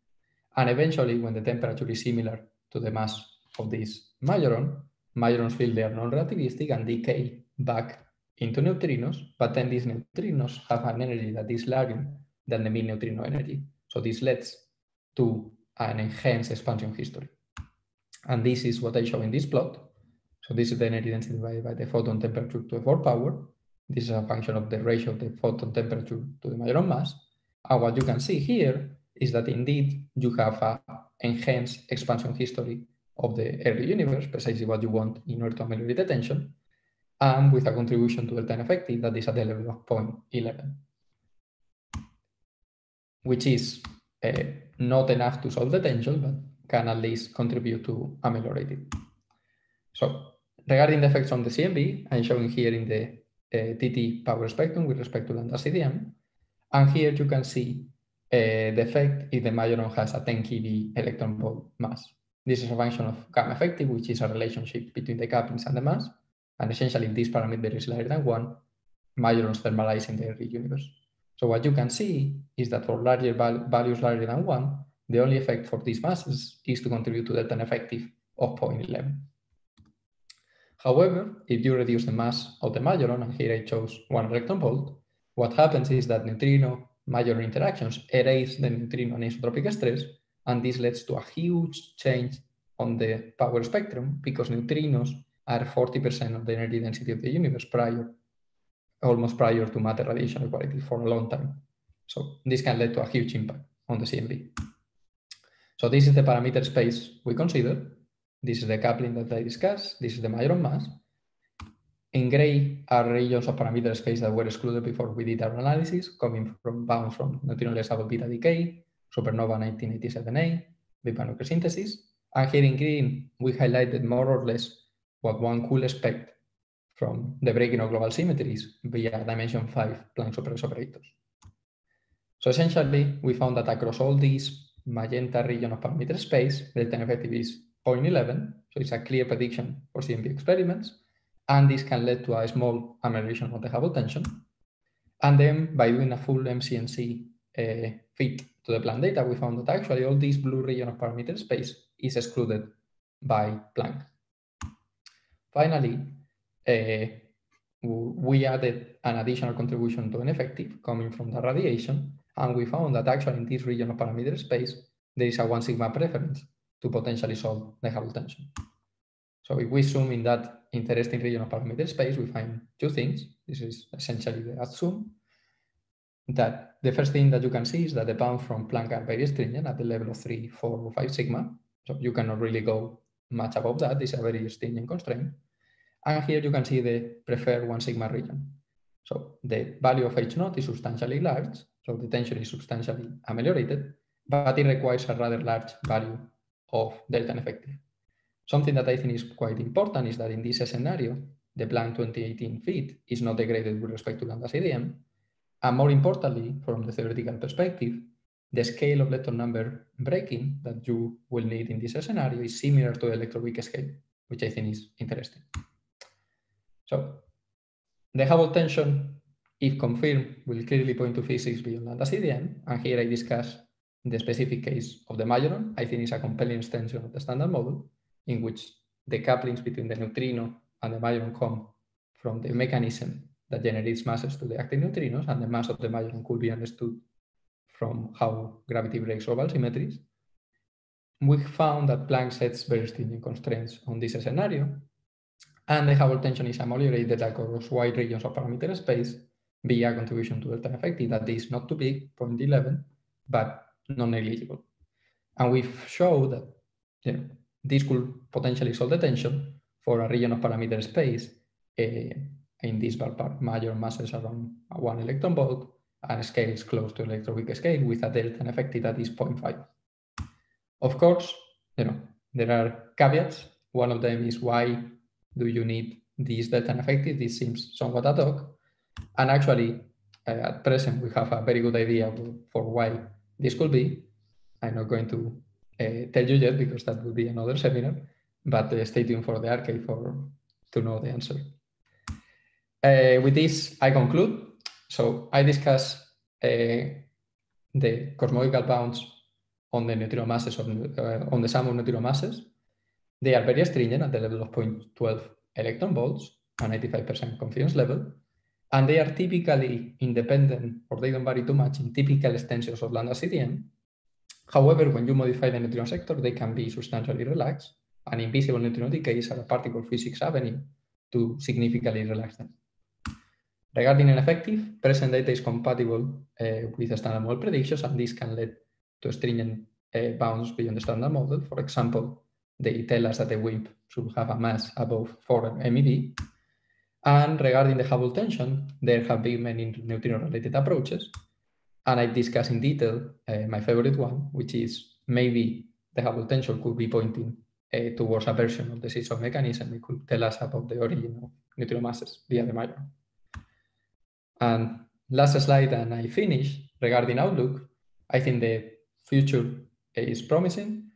And eventually, when the temperature is similar to the mass of this majoron, majorons feel they are non-relativistic and decay back into neutrinos, but then these neutrinos have an energy that is larger than the mean neutrino energy. So this leads to an enhanced expansion history. And this is what I show in this plot. So this is the energy density divided by the photon temperature to the fourth power. This is a function of the ratio of the photon temperature to the majoron mass. And what you can see here is that indeed you have a enhanced expansion history of the early universe, precisely what you want in order to ameliorate the tension, and with a contribution to the time effective that is at the level of 0.11, which is uh, not enough to solve the tension, but can at least contribute to ameliorate it. So regarding the effects on the CMB, I'm showing here in the uh, TT power spectrum with respect to lambda CDM. And here you can see uh, the effect if the majoron has a 10 keV electron volt mass. This is a function of gamma effective, which is a relationship between the couplings and the mass. And essentially, if this parameter is larger than one, majorons thermalize in the early universe. So what you can see is that for larger val values larger than one, the only effect for these masses is to contribute to delta effective of 0.11. However, if you reduce the mass of the majoron, and here I chose one electron volt, what happens is that neutrino majoron interactions erase the neutrino anisotropic stress, and this leads to a huge change on the power spectrum because neutrinos are 40% of the energy density of the universe prior, almost prior to matter radiation equality for a long time. So this can lead to a huge impact on the CMB. So this is the parameter space we consider. This is the coupling that I discussed. This is the majoron mass. In gray are regions of parameter space that were excluded before we did our analysis, coming from bound from neutrino double beta decay, supernova 1987A, Big nucleosynthesis. And here in green, we highlighted more or less what one could expect from the breaking of global symmetries via dimension 5 Planck suppressed operators. So essentially, we found that across all these magenta region of parameter space, the delta effective is 0.11, so it's a clear prediction for CMB experiments, and this can lead to a small amelioration of the Hubble tension. And then by doing a full MCMC uh, fit to the Planck data, we found that actually all this blue region of parameter space is excluded by Planck. Finally, uh, we added an additional contribution to n effective coming from the radiation, and we found that actually in this region of parameter space, there is a one sigma preference to potentially solve the Hubble tension. So if we zoom in that interesting region of parameter space, we find two things. This is essentially the zoom. That the first thing that you can see is that the bound from Planck are very stringent at the level of 3, 4, or 5 sigma. So you cannot really go much above that is a very stringent constraint. And here you can see the preferred one sigma region. So the value of H naught is substantially large, so the tension is substantially ameliorated, but it requires a rather large value of delta effective. Something that I think is quite important is that in this scenario, the Planck 2018 fit is not degraded with respect to lambda CDM. And more importantly, from the theoretical perspective, the scale of lepton number breaking that you will need in this scenario is similar to the electroweak scale, which I think is interesting. So the Hubble tension, if confirmed, will clearly point to physics beyond lambda CDM. And here I discuss the specific case of the majoron. I think it's a compelling extension of the standard model in which the couplings between the neutrino and the majoron come from the mechanism that generates masses to the active neutrinos, and the mass of the majoron could be understood from how gravity breaks global symmetries. We found that Planck sets very stringent constraints on this scenario, and the Hubble tension is ameliorated across wide regions of parameter space via contribution to delta effective that is not too big, 0.11, but non-negligible. And we've showed that you know, this could potentially solve the tension for a region of parameter space uh, in this ballpark, major masses around one electron volt and scales close to electroweak scale with a delta n effective that is 0.5. Of course, you know, there are caveats. One of them is why do you need this delta n effective? This seems somewhat ad hoc. And actually, uh, at present, we have a very good idea for why this could be. I'm not going to uh, tell you yet because that would be another seminar, but uh, stay tuned for the arXiv for to know the answer. Uh, with this, I conclude. So I discuss uh, the cosmological bounds on the neutrino masses uh, on the sum of neutrino masses they are very stringent at the level of 0.12 electron volts, a 95% confidence level, and they are typically independent or they don't vary too much in typical extensions of lambda CDM. However, when you modify the neutrino sector, they can be substantially relaxed, and invisible neutrino decays are a particle physics avenue to significantly relax them. Regarding n effective, present data is compatible uh, with standard model predictions, and this can lead to stringent uh, bounds beyond the standard model. For example, they tell us that the WIMP should have a mass above 4 MeV. And regarding the Hubble tension, there have been many neutrino-related approaches. And I discuss in detail uh, my favorite one, which is maybe the Hubble tension could be pointing uh, towards a version of the seesaw mechanism, it could tell us about the origin of neutrino masses via the major. And last slide, and I finish regarding outlook. I think the future is promising.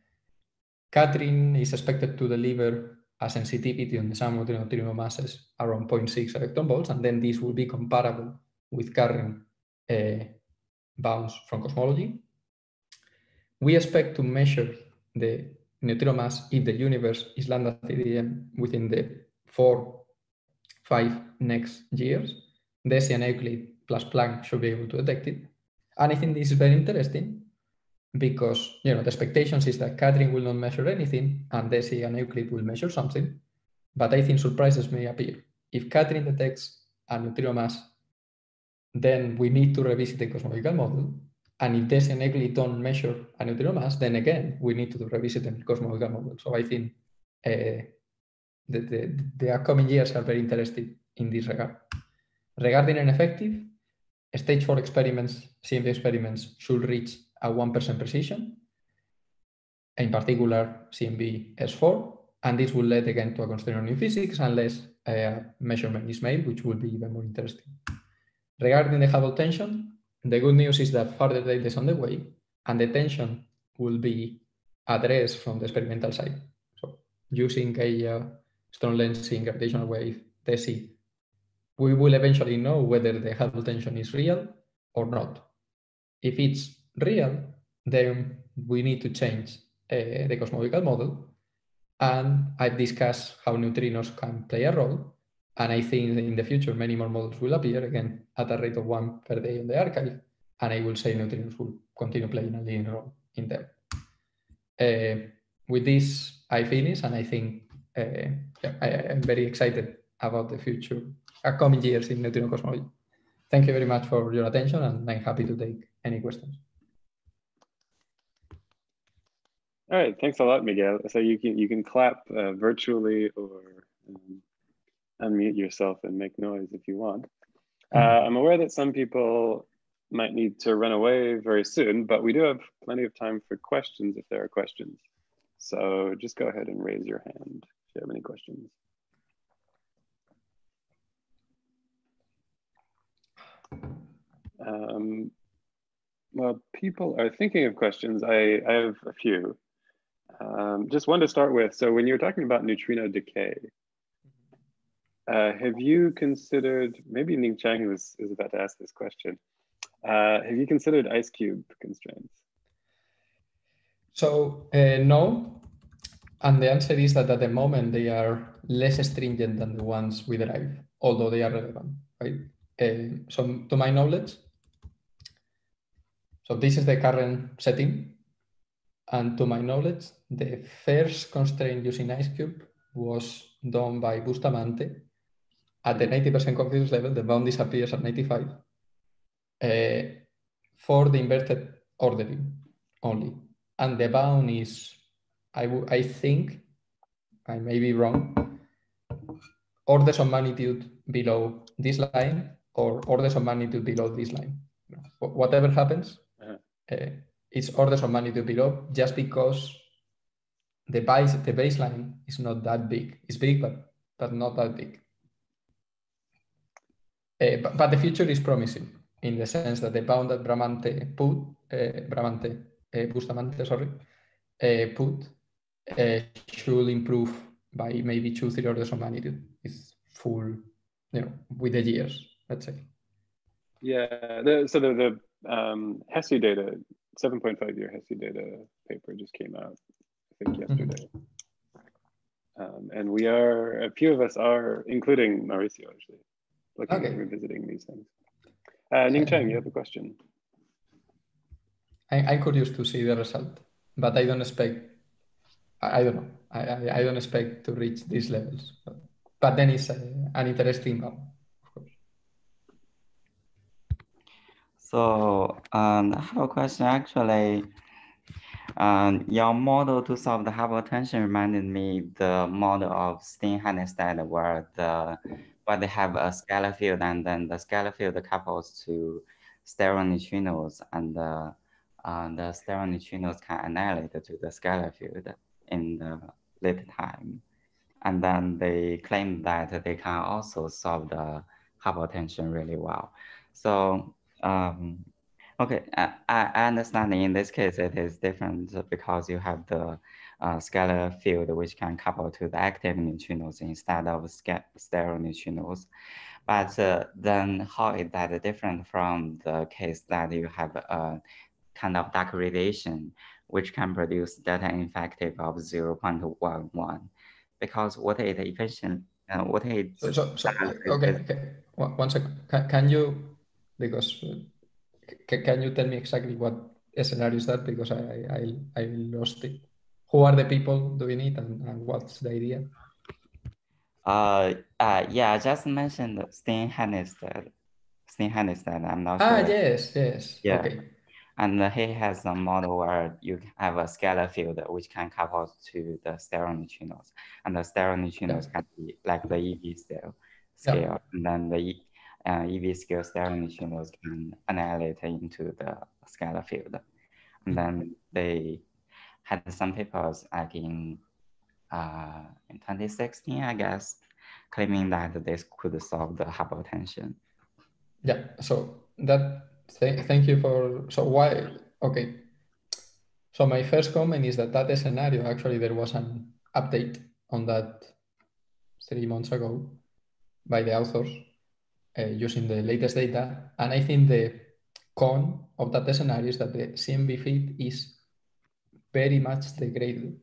KATRIN is expected to deliver a sensitivity on the sum of the neutrino masses around 0.6 electron volts, and then this will be comparable with current uh, bounds from cosmology. We expect to measure the neutrino mass if the universe is lambda 3 within the four, five next years. DESI and Euclid plus Planck should be able to detect it. And I think this is very interesting because you know the expectations is that KATRIN will not measure anything and DESI and Euclid will measure something. But I think surprises may appear. If KATRIN detects a neutrino mass, then we need to revisit the cosmological model. And if DESI and Euclid don't measure a neutrino mass, then again, we need to revisit the cosmological model. So I think uh, the, the, the upcoming years are very interesting in this regard. Regarding n effective, stage four experiments, CMB experiments should reach a 1% precision, in particular CMB S4, and this will lead again to a constraint on new physics unless a measurement is made, which will be even more interesting. Regarding the Hubble tension, the good news is that further data is on the way, and the tension will be addressed from the experimental side. So using a uh, strong lensing gravitational wave, DESI we will eventually know whether the Hubble tension is real or not. If it's real, then we need to change uh, the cosmological model. And I've discussed how neutrinos can play a role. And I think in the future, many more models will appear, again, at a rate of one per day in the arXiv. And I will say neutrinos will continue playing a leading role in them. Uh, with this, I finish, and I think uh, yeah, I, am very excited about the future coming years in neutrino cosmology. Thank you very much for your attention, and I'm happy to take any questions. All right, thanks a lot, Miguel. So you can you can clap uh, virtually or um, unmute yourself and make noise if you want. Uh, mm-hmm. I'm aware that some people might need to run away very soon, but we do have plenty of time for questions if there are questions. So just go ahead and raise your hand if you have any questions. Um, well, people are thinking of questions. I, I have a few. Um, just one to start with. So when you're talking about neutrino decay, uh, have you considered, maybe Ning Chang was, is about to ask this question. Uh, have you considered IceCube constraints? So uh, no, and the answer is that at the moment they are less stringent than the ones we derive, although they are relevant, right? Uh, so to my knowledge, so this is the current setting. And to my knowledge, the first constraint using IceCube was done by Bustamante. At the 90% confidence level, the bound disappears at 95 uh, for the inverted ordering only. And the bound is, I, I think, I may be wrong, orders of magnitude below this line or orders of magnitude below this line. Whatever happens, it's orders of magnitude below just because the base the baseline is not that big. It's big, but but not that big. Uh, but, but, the future is promising in the sense that the bound that Bramante put, uh, Bramante, uh, Bustamante, sorry, uh, put should improve by maybe two, three orders of magnitude. It's full, you know, with the years, let's say. Yeah, the, so the, the um, HESE data, 7.5 year HESE data paper just came out, I think mm-hmm. yesterday. Um, and we are, a few of us are, including Mauricio actually, looking okay. at revisiting these things. Uh, Ning Chang, you have a question. I, I'm curious to see the result, but I don't expect, I, I don't know, I, I, I, don't expect to reach these levels. But, but then it's a, an interesting one. So um, I have a question actually. Um, your model to solve the Hubble tension reminded me the model of Steen-Hannestad where the where they have a scalar field and then the scalar field couples to sterile neutrinos and the uh, the can annihilate to the scalar field in the later time. And then they claim that they can also solve the Hubble tension really well. So um, okay, I, I understand in this case it is different because you have the uh, scalar field which can couple to the active neutrinos instead of sterile neutrinos. But uh, then how is that different from the case that you have a kind of dark radiation which can produce delta effective of 0.11? Because what is efficient, uh, what is... So, so, so okay, okay, one second. Can, can you, because can you tell me exactly what scenario is that? Because I, I, I lost it. Who are the people doing it and, and what's the idea? Uh, uh, yeah, I just mentioned Steen Hannestad. Steen Hannestad, I'm not ah, sure. Ah, yes, yes. Yeah. Okay. And he has a model where you have a scalar field which can couple to the sterile neutrinos. And the sterile neutrinos yeah. can be like the EV scale, scale. Yeah. and then the uh, EV scale sterile neutrinos can annihilate into the scalar field. And then they had some papers like in uh, in 2016, I guess, claiming that this could solve the Hubble tension. Yeah, so that, th thank you for, so why, okay. So my first comment is that that scenario, actually there was an update on that three months ago by the authors uh, using the latest data. And I think the con of that scenario is that the CMB fit is very much degraded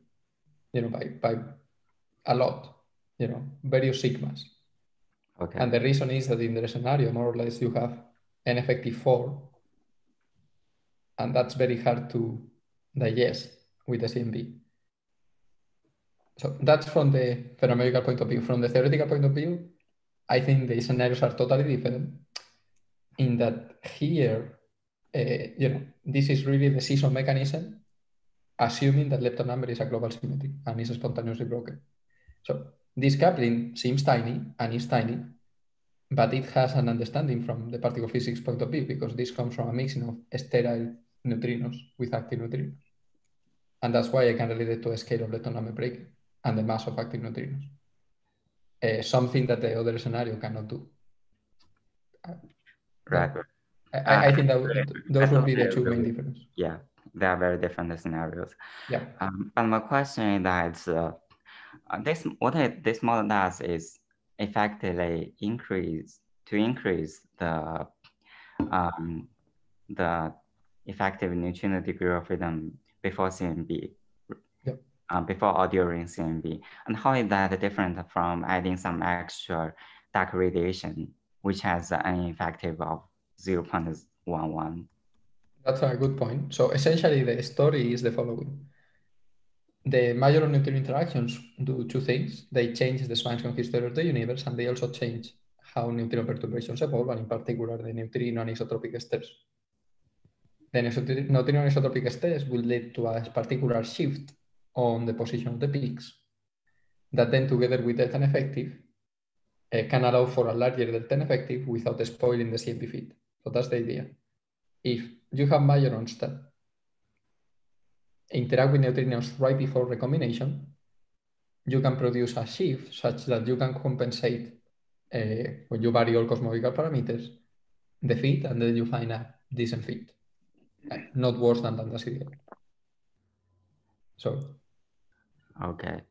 you know, by, by a lot, you know, various sigmas. Okay. And the reason is that in the scenario, more or less, you have an effective four, and that's very hard to digest with the CMB. So that's from the phenomenological point of view. From the theoretical point of view, I think the scenarios are totally different in that here, uh, you know, this is really the seesaw mechanism assuming that lepton number is a global symmetry and is spontaneously broken. So this coupling seems tiny and is tiny, but it has an understanding from the particle physics point of view because this comes from a mixing of sterile neutrinos with active neutrinos. And that's why I can relate it to a scale of lepton number breaking and the mass of active neutrinos. Uh, something that the other scenario cannot do. Right. I, I think that those would be the two main differences. Yeah, they are very different scenarios. Yeah. Um, but my question is that uh, uh, this what it, this model does is effectively increase to increase the um, the effective neutrino degree of freedom before CMB, uh, before or during CMB. And how is that different from adding some extra dark radiation, which has an effective of 0.11? That's a good point. So essentially, the story is the following. The major neutrino interactions do two things. They change the expansion history of the universe, and they also change how neutrino perturbations evolve, and in particular, the neutrino anisotropic stress. The neutrino anisotropic stress will lead to a particular shift on the position of the peaks that then, together with delta effective, uh, can allow for a larger delta effective without spoiling the CMB fit. So that's the idea. If you have majorons that interact with neutrinos right before recombination, you can produce a shift such that you can compensate uh, when you vary all cosmological parameters, the fit, and then you find a decent fit. Uh, not worse than lambda CDM. So, okay.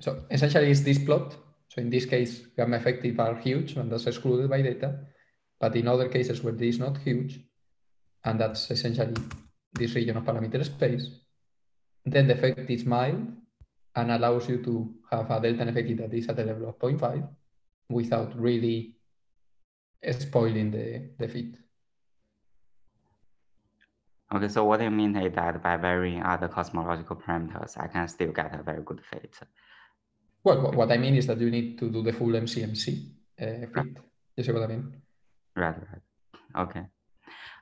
So essentially, it's this plot. So in this case, gamma effective are huge, and that's excluded by data. But in other cases where this is not huge, and that's essentially this region of parameter space. Then the effect is mild and allows you to have a delta effect that is at the level of 0.5 without really spoiling the, the fit. Okay, so what do you mean is that by varying other cosmological parameters, I can still get a very good fit? Well, what I mean is that you need to do the full MCMC uh, fit. Right. You see what I mean? Right, right. Okay.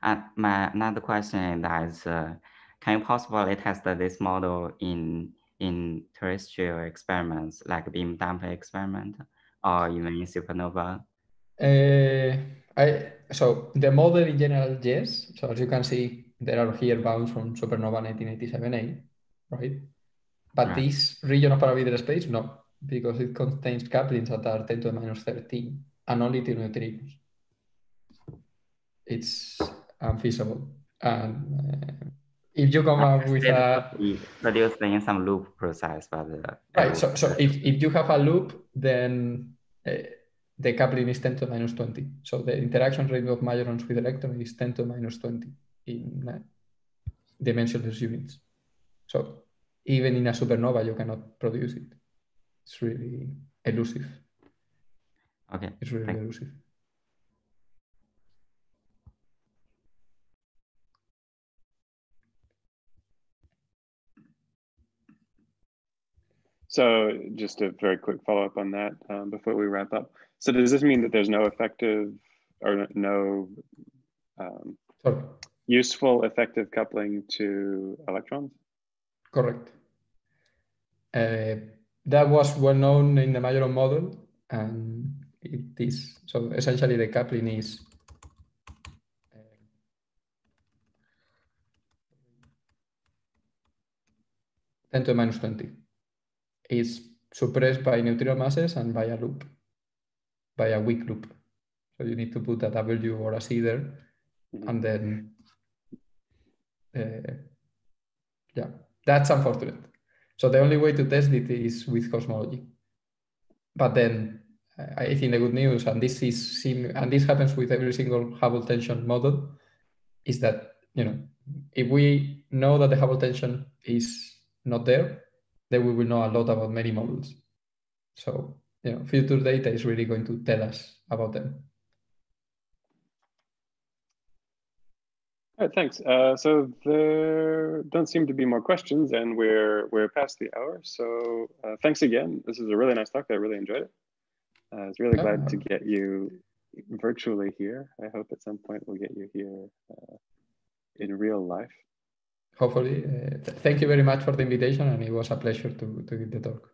And my another question is, uh, can you possibly test this model in in terrestrial experiments like beam dump experiment or even in supernova? Uh, I so the model in general, yes. So as you can see, there are here bounds from supernova 1987A, right? But Right. this region of parameter space, no, because it contains couplings that are 10 to the minus 13 and only to neutrinos. It's unfeasible. And uh, if you come up with a We producing some loop process, but uh, right, so, so if, if you have a loop, then uh, the coupling is 10 to minus 20. So the interaction rate of majorons with electron is 10 to minus 20 in uh, dimensionless units. So even in a supernova, you cannot produce it. It's really elusive. okay. It's really Thank- elusive. So just a very quick follow up on that um, before we wrap up. So does this mean that there's no effective or no um, Sorry, useful effective coupling to electrons? correct. Uh, that was well known in the Majoron model, and it is so essentially the coupling is uh, ten to the minus twenty. Is suppressed by neutrino masses and by a loop, by a weak loop. So you need to put a W or a Z there, Mhm. and then uh, yeah, that's unfortunate. So the only way to test it is with cosmology. But then uh, I think the good news, and this is and this happens with every single Hubble tension model, is that you know if we know that the Hubble tension is not there, then we will know a lot about many models. So you know, future data is really going to tell us about them. All right, thanks. Uh, so there don't seem to be more questions, and we're we're past the hour. So uh, thanks again. This is a really nice talk. I really enjoyed it. Uh, I was really glad to get you virtually here. I hope at some point we'll get you here uh, in real life. Hopefully, uh, th- thank you very much for the invitation, and it was a pleasure to to give the talk.